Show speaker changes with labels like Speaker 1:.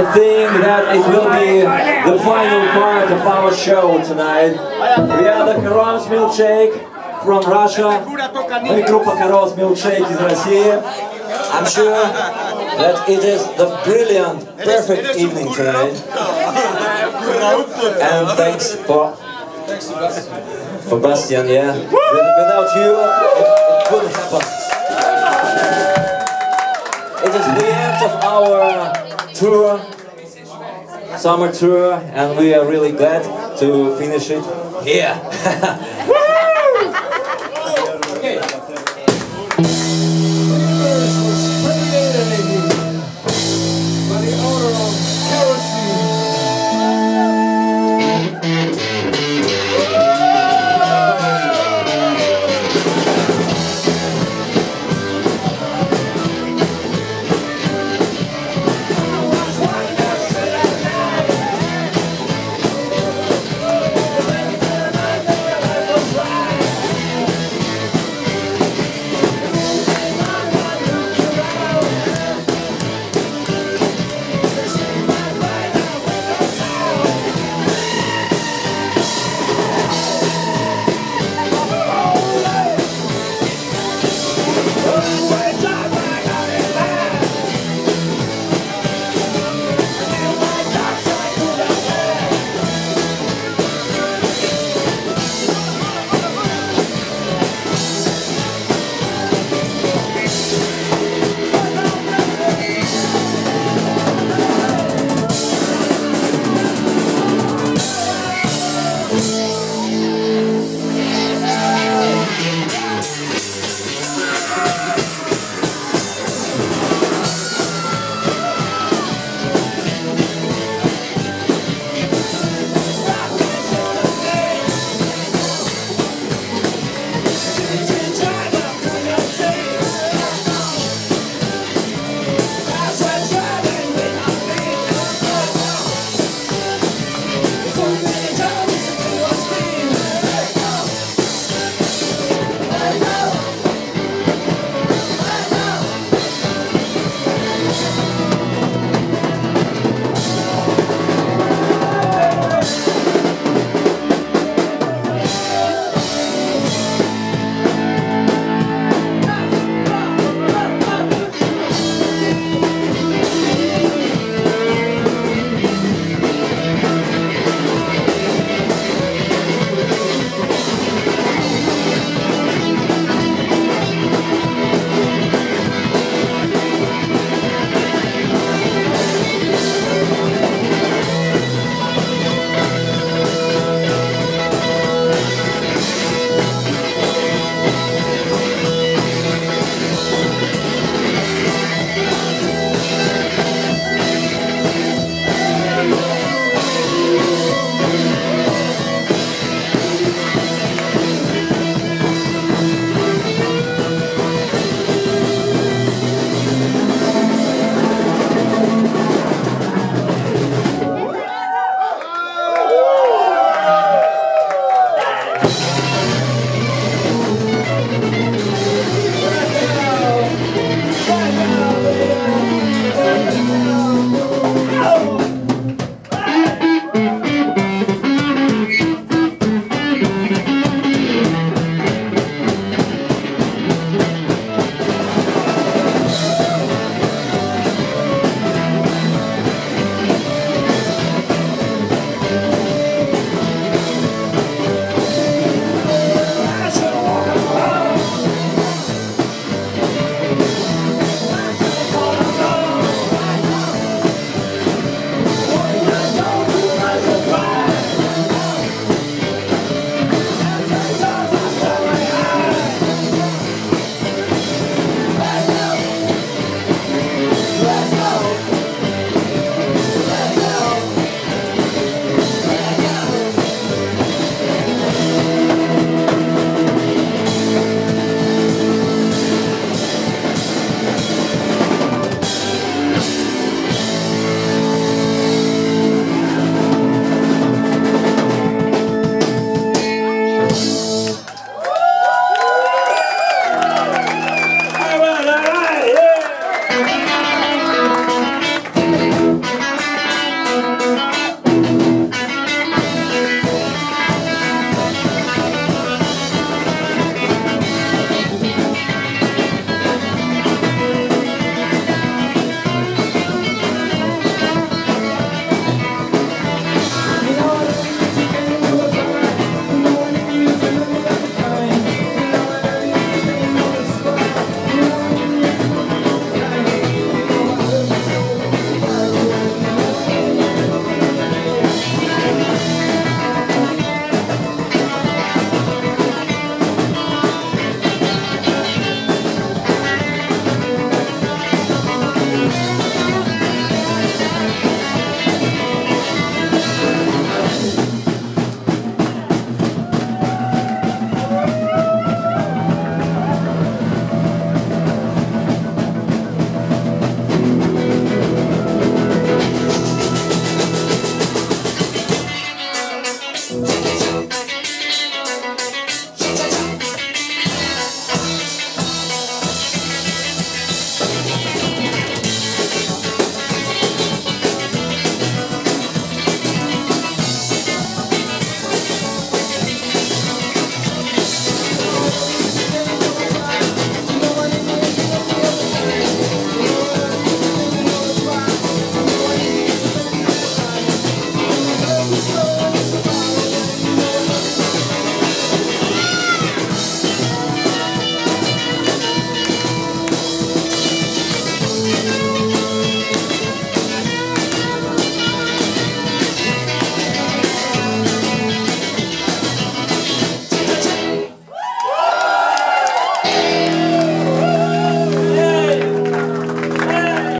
Speaker 1: I think that it will be the final part of our show tonight. We are the Karovas Milkshake from Russia, My group of Karovas Milkshake is here. I'm sure that it is the brilliant, perfect evening tonight. And thanks for for Bastian, yeah. Without you, it, it couldn't happen. It is the end of our tour, summer tour, and we are really glad to finish it here.